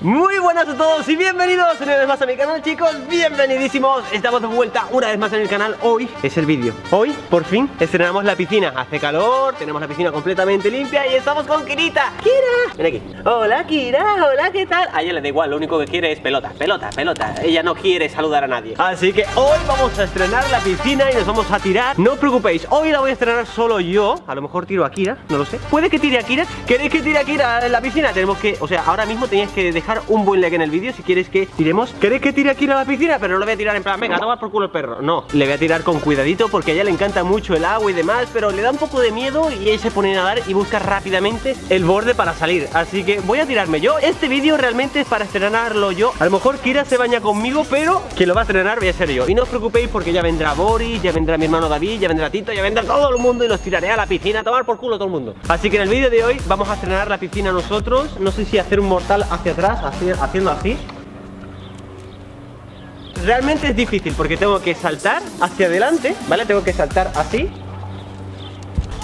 Muy buenas a todos y bienvenidos una vez más a mi canal chicos, bienvenidísimos. Estamos de vuelta una vez más en el canal. Hoy es el vídeo, hoy por fin estrenamos la piscina. Hace calor, tenemos la piscina completamente limpia y estamos con Kirita. Kira, ven aquí. Hola Kira, hola ¿qué tal? A ella le da igual, lo único que quiere es pelota, pelota, pelota. Ella no quiere saludar a nadie. Así que hoy vamos a estrenar la piscina y nos vamos a tirar. No os preocupéis, hoy la voy a estrenar solo yo. A lo mejor tiro a Kira, no lo sé. Puede que tire a Kira, ¿queréis que tire a Kira en la piscina? Tenemos que, o sea, ahora mismo tenéis que dejar un buen like en el vídeo si quieres que tiremos. ¿Queréis que tire aquí a la piscina? Pero no lo voy a tirar en plan, venga, toma por culo el perro No, le voy a tirar con cuidadito porque a ella le encanta mucho el agua y demás Pero le da un poco de miedo y ella se pone a nadar y busca rápidamente el borde para salir. Así que voy a tirarme yo. Este vídeo realmente es para estrenarlo yo. A lo mejor Kira se baña conmigo, pero quien lo va a estrenar voy a ser yo. Y no os preocupéis porque ya vendrá Boris, ya vendrá mi hermano David, ya vendrá Tito, ya vendrá todo el mundo Y los tiraré a la piscina a tomar por culo todo el mundo. Así que en el vídeo de hoy vamos a estrenar la piscina nosotros. No sé si hacer un mortal hacia atrás, haciendo así Realmente es difícil porque tengo que saltar hacia adelante, ¿vale? Tengo que saltar así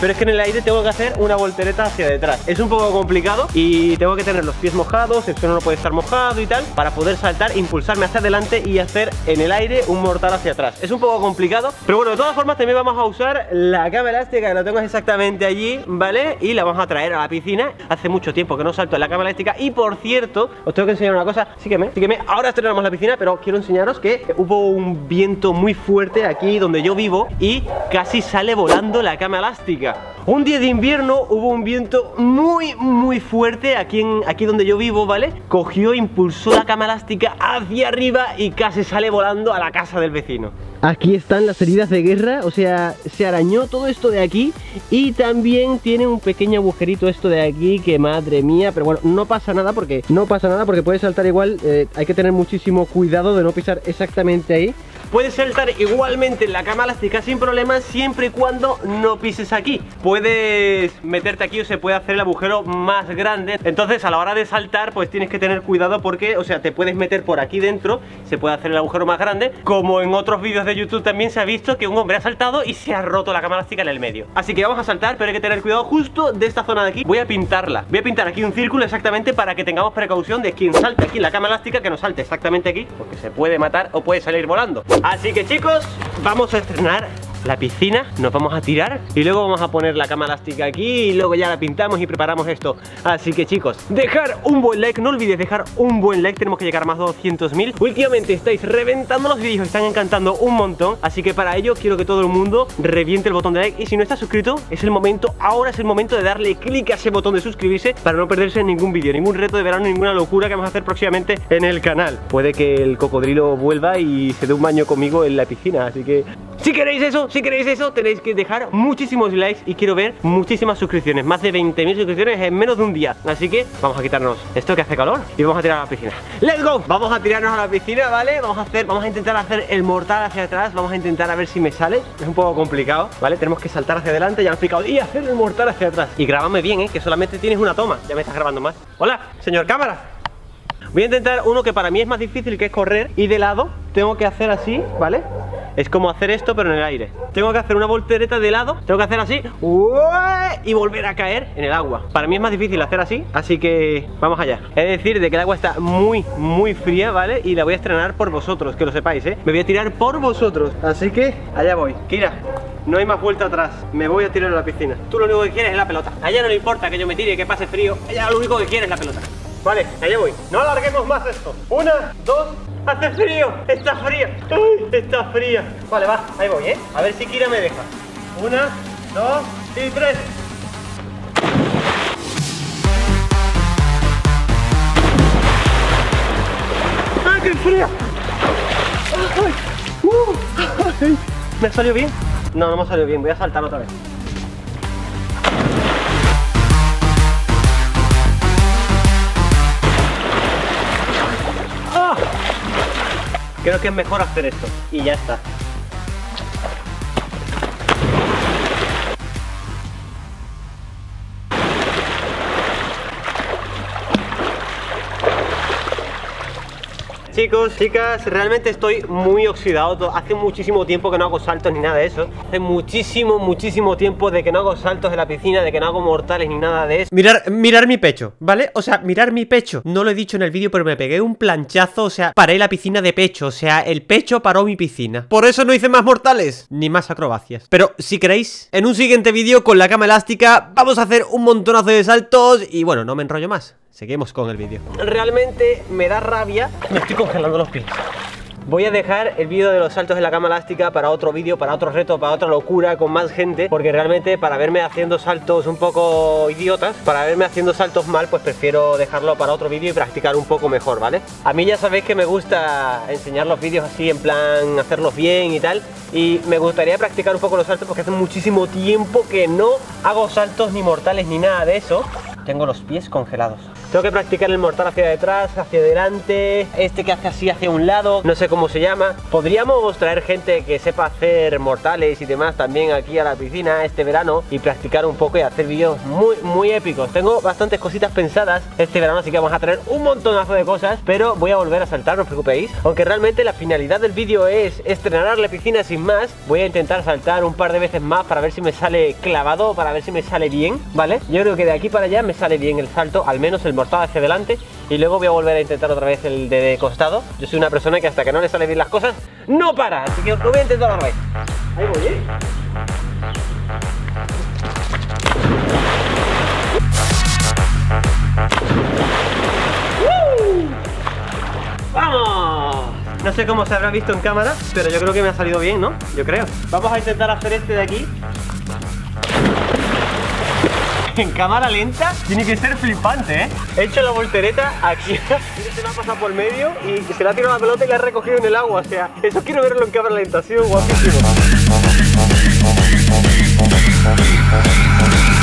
pero es que en el aire tengo que hacer una voltereta hacia detrás. Es un poco complicado y tengo que tener los pies mojados, el suelo no puede estar mojado y tal, para poder saltar, impulsarme hacia adelante y hacer en el aire un mortal hacia atrás. Es un poco complicado, pero bueno, de todas formas también vamos a usar la cama elástica que la tengo exactamente allí, ¿vale? Y la vamos a traer a la piscina. Hace mucho tiempo que no salto en la cama elástica y por cierto, os tengo que enseñar una cosa, sígueme, sígueme. Ahora estrenamos la piscina, pero quiero enseñaros que hubo un viento muy fuerte aquí donde yo vivo y casi sale volando la cama elástica. Un día de invierno hubo un viento muy muy fuerte aquí, en, aquí donde yo vivo, ¿vale? Cogió, impulsó la cama elástica hacia arriba y casi sale volando a la casa del vecino Aquí están las heridas de guerra, o sea, se arañó todo esto de aquí y también tiene un pequeño agujerito esto de aquí que madre mía, pero bueno, no pasa nada porque no pasa nada porque puede saltar igual, eh, hay que tener muchísimo cuidado de no pisar exactamente ahí. Puedes saltar igualmente en la cama elástica sin problemas siempre y cuando no pises aquí. Puedes meterte aquí o se puede hacer el agujero más grande. Entonces a la hora de saltar pues tienes que tener cuidado porque, o sea, te puedes meter por aquí dentro, se puede hacer el agujero más grande, como en otros vídeos de YouTube también se ha visto que un hombre ha saltado y se ha roto la cama elástica en el medio. Así que vamos a saltar, pero hay que tener cuidado justo de esta zona de aquí. Voy a pintarla, voy a pintar aquí un círculo exactamente para que tengamos precaución de quien salte aquí la cama elástica que no salte exactamente aquí Porque se puede matar o puede salir volando Así que chicos, vamos a estrenar la piscina, nos vamos a tirar y luego vamos a poner la cama elástica aquí y luego ya la pintamos y preparamos esto. Así que chicos, dejar un buen like, no olvides dejar un buen like, tenemos que llegar a más de 200.000. Últimamente estáis reventando los vídeos, están encantando un montón, así que para ello quiero que todo el mundo reviente el botón de like y si no estás suscrito, es el momento, ahora es el momento de darle clic a ese botón de suscribirse para no perderse ningún vídeo, ningún reto de verano, ninguna locura que vamos a hacer próximamente en el canal. Puede que el cocodrilo vuelva y se dé un baño conmigo en la piscina, así que si queréis eso, si queréis eso, tenéis que dejar muchísimos likes y quiero ver muchísimas suscripciones. Más de 20.000 suscripciones en menos de un día. Así que vamos a quitarnos esto que hace calor y vamos a tirar a la piscina. ¡Let's go! Vamos a tirarnos a la piscina, ¿vale? Vamos a hacer, vamos a intentar hacer el mortal hacia atrás. Vamos a intentar a ver si me sale. Es un poco complicado, ¿vale? Tenemos que saltar hacia adelante, ya lo he explicado. Y hacer el mortal hacia atrás. Y grábame bien, ¿eh? Que solamente tienes una toma. Ya me estás grabando más Hola, señor cámara. Voy a intentar uno que para mí es más difícil que es correr. Y de lado tengo que hacer así, ¿vale? Es como hacer esto pero en el aire. Tengo que hacer una voltereta de lado Tengo que hacer así Y volver a caer en el agua. Para mí es más difícil hacer así Así que vamos allá. Es decir, de que el agua está muy, muy fría, ¿vale? Y la voy a estrenar por vosotros, que lo sepáis, ¿eh? Me voy a tirar por vosotros Así que allá voy. Kira, no hay más vuelta atrás. Me voy a tirar a la piscina. Tú lo único que quieres es la pelota. A ella no le importa que yo me tire que pase frío. Ella lo único que quiere es la pelota. Vale, allá voy. No alarguemos más esto. Una, dos, ¡Hace frío! ¡Está fría! ¡Ay! ¡Está fría! Vale, va, ahí voy, ¿eh? A ver si Kira me deja Una, dos y tres ¡Ay, qué fría! Uh. ¿Me salió bien? No, no me salió bien, voy a saltar otra vez Creo que es mejor hacer esto y ya está. Chicos, chicas, realmente estoy muy oxidado. Hace muchísimo tiempo que no hago saltos ni nada de eso. Hace muchísimo, muchísimo tiempo de que no hago saltos en la piscina De que no hago mortales ni nada de eso. Mirar, mirar mi pecho, ¿vale? O sea, mirar mi pecho. No lo he dicho en el vídeo, pero me pegué un planchazo O sea, paré la piscina de pecho. O sea, el pecho paró mi piscina. Por eso no hice más mortales, ni más acrobacias. Pero si queréis, en un siguiente vídeo con la cama elástica Vamos a hacer un montonazo de saltos Y bueno, no me enrollo más Seguimos con el vídeo. Realmente me da rabia. Me estoy congelando los pies. Voy a dejar el vídeo de los saltos en la cama elástica para otro vídeo, para otro reto, para otra locura con más gente Porque realmente para verme haciendo saltos un poco idiotas Para verme haciendo saltos mal, pues prefiero dejarlo para otro vídeo y practicar un poco mejor, ¿vale? A mí ya sabéis que me gusta enseñar los vídeos así, en plan hacerlos bien y tal Y me gustaría practicar un poco los saltos porque hace muchísimo tiempo que no hago saltos ni mortales ni nada de eso. Tengo los pies congelados tengo que practicar el mortal hacia detrás, hacia adelante, este que hace así hacia un lado, no sé cómo se llama. Podríamos traer gente que sepa hacer mortales y demás también aquí a la piscina este verano y practicar un poco y hacer vídeos muy, muy épicos. Tengo bastantes cositas pensadas este verano, así que vamos a traer un montonazo de cosas, pero voy a volver a saltar, no os preocupéis. Aunque realmente la finalidad del vídeo es estrenar la piscina sin más, voy a intentar saltar un par de veces más para ver si me sale clavado, para ver si me sale bien, ¿vale? Yo creo que de aquí para allá me sale bien el salto, al menos el mortal hacia adelante y luego voy a volver a intentar otra vez el de, costado. Yo soy una persona que hasta que no le sale bien las cosas, no para. Así que lo voy a intentar otra vez. Ahí voy, ¿eh? ¡Vamos! No sé cómo se habrá visto en cámara, pero yo creo que me ha salido bien, ¿no? Yo creo. Vamos a intentar hacer este de aquí en cámara lenta tiene que ser flipante, ¿eh? He hecho la voltereta aquí, se me ha pasado por medio y se le ha tirado la pelota y la ha recogido en el agua, o sea, eso quiero verlo en cámara lenta, ha sido guapísimo.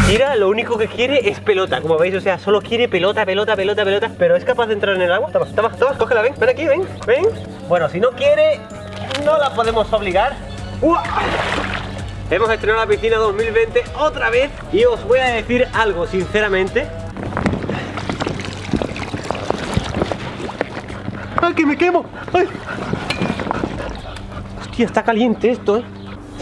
Mira, lo único que quiere es pelota, como veis, o sea, solo quiere pelota, pelota, pelota, pelota, pero es capaz de entrar en el agua. Toma, toma, toma, cógela, ven, ven aquí, ven, ven. Bueno, si no quiere, no la podemos obligar. Hemos estrenado la piscina 2020 otra vez y os voy a decir algo sinceramente. ¡Ay, que me quemo! ¡Ay! Hostia, está caliente esto, ¿eh?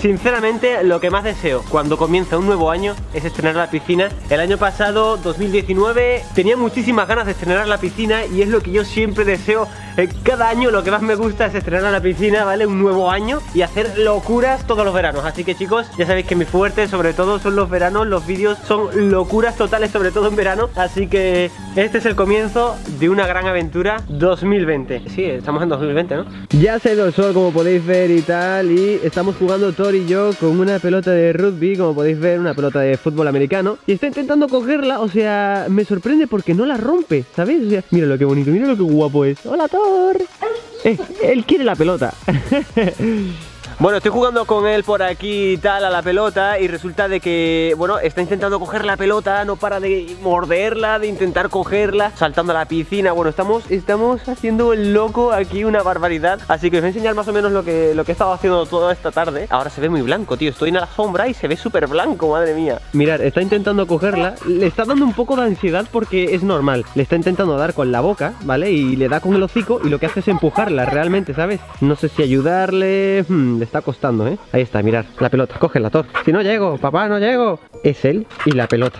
Sinceramente, lo que más deseo cuando comienza un nuevo año es estrenar la piscina. El año pasado, 2019, tenía muchísimas ganas de estrenar la piscina y es lo que yo siempre deseo. Eh, cada año lo que más me gusta es estrenar la piscina, ¿vale? Un nuevo año y hacer locuras todos los veranos. Así que chicos, ya sabéis que mi fuerte sobre todo son los veranos, los vídeos son locuras totales, sobre todo en verano. Así que este es el comienzo de una gran aventura 2020. Sí, estamos en 2020, ¿no? Ya se ha ido el sol, como podéis ver y tal, y estamos jugando todo y yo con una pelota de rugby, como podéis ver, una pelota de fútbol americano. Y está intentando cogerla, o sea, me sorprende porque no la rompe, ¿sabéis? O sea, mira lo que bonito, mira lo que guapo es. ¡Hola, Thor! Eh, él quiere la pelota. Bueno, estoy jugando con él por aquí y tal a la pelota y resulta de que, bueno, está intentando coger la pelota, no para de morderla, de intentar cogerla, saltando a la piscina. Bueno, estamos, estamos haciendo el loco aquí, una barbaridad. Así que os voy a enseñar más o menos lo que, lo que he estado haciendo toda esta tarde. Ahora se ve muy blanco, tío. Estoy en la sombra y se ve súper blanco, madre mía. Mirad, está intentando cogerla. Le está dando un poco de ansiedad porque es normal. Le está intentando dar con la boca, ¿vale? Y le da con el hocico y lo que hace es empujarla realmente, ¿sabes? No sé si ayudarle... Hmm, está costando, ¿eh? Ahí está, mirar, la pelota, cógela, Thor. Si no llego, papá, no llego. Es él y la pelota.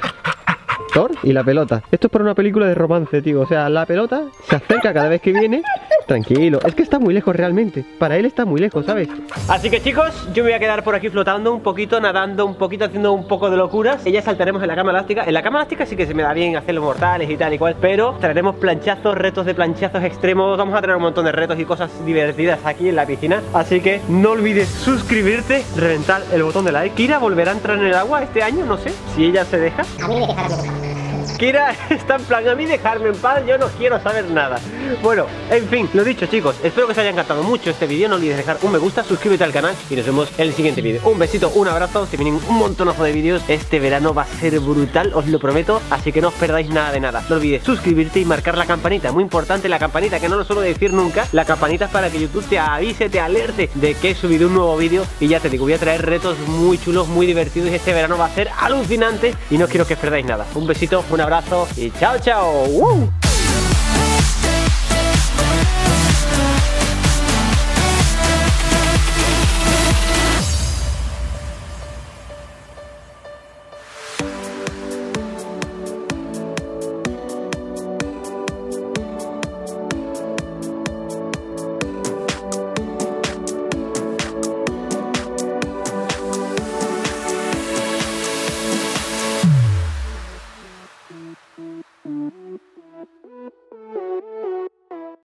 Thor y la pelota. Esto es para una película de romance, tío. O sea, la pelota se acerca cada vez que viene. Tranquilo. Es que está muy lejos realmente. Para él está muy lejos, ¿sabes? Así que chicos, yo me voy a quedar por aquí flotando un poquito, nadando un poquito, haciendo un poco de locuras. Y ya saltaremos en la cama elástica. En la cama elástica sí que se me da bien hacer los mortales y tal y cual. Pero traeremos planchazos, retos de planchazos extremos. Vamos a tener un montón de retos y cosas divertidas aquí en la piscina. Así que no olvides suscribirte, reventar el botón de like. Kira volverá a entrar en el agua este año, no sé, si ella se deja. Kira está en plan, a mí dejarme en paz, yo no quiero saber nada Bueno, en fin, lo dicho chicos, espero que os haya encantado mucho este vídeo No olvides dejar un me gusta, suscríbete al canal y nos vemos en el siguiente vídeo. Un besito, un abrazo, se vienen un montonazo de vídeos Este verano va a ser brutal, os lo prometo Así que no os perdáis nada de nada. No olvides suscribirte y marcar la campanita Muy importante la campanita, que no lo suelo decir nunca La campanita es para que YouTube te avise, te alerte de que he subido un nuevo vídeo Y ya te digo, voy a traer retos muy chulos, muy divertidos Y este verano va a ser alucinante y no quiero que os perdáis nada. Un besito, un abrazo y chao, chao.